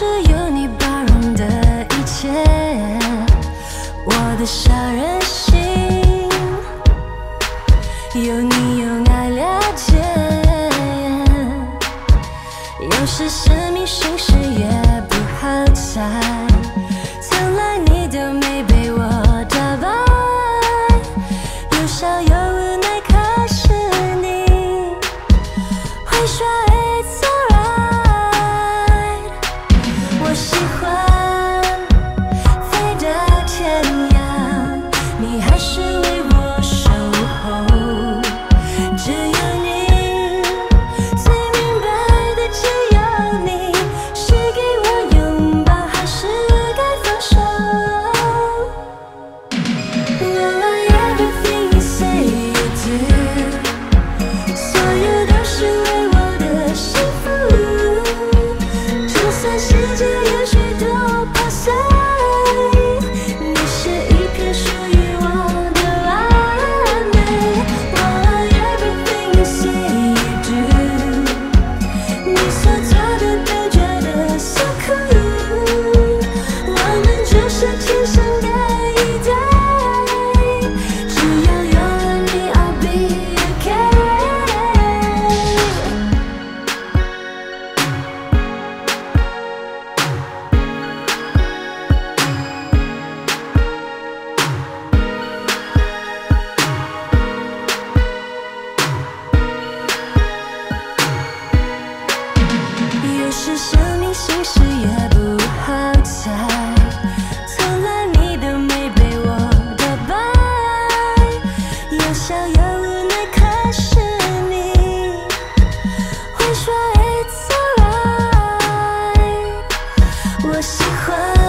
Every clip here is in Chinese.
是有你包容的一切，我的小任性，有你用爱了解。有时生命形势也不好猜，从来你都没被我打败，有笑有无奈，可是你会说 It's alright。我喜欢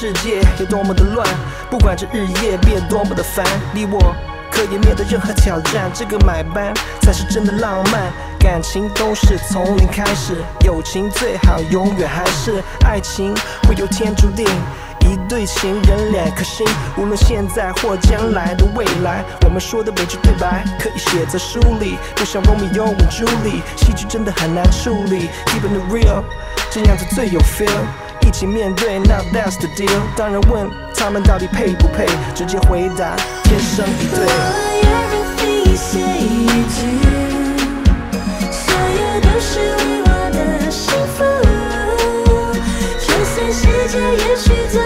世界有多么的乱，不管这日夜变多么的烦，你我可以面对任何挑战。这个买班才是真的浪漫，感情都是从零开始，友情最好永远还是爱情会有天注定。一对情人两颗心，无论现在或将来的未来，我们说的每句对白可以写在书里，不像罗密欧与朱丽，戏剧真的很难处理，Keeping it real，这样子最有 feel。一起面对那 best 的 deal。当然问他们到底配不配，直接回答天生一对。所有都是为我的幸福。就算世界也许走